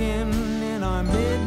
Walking in our midnight.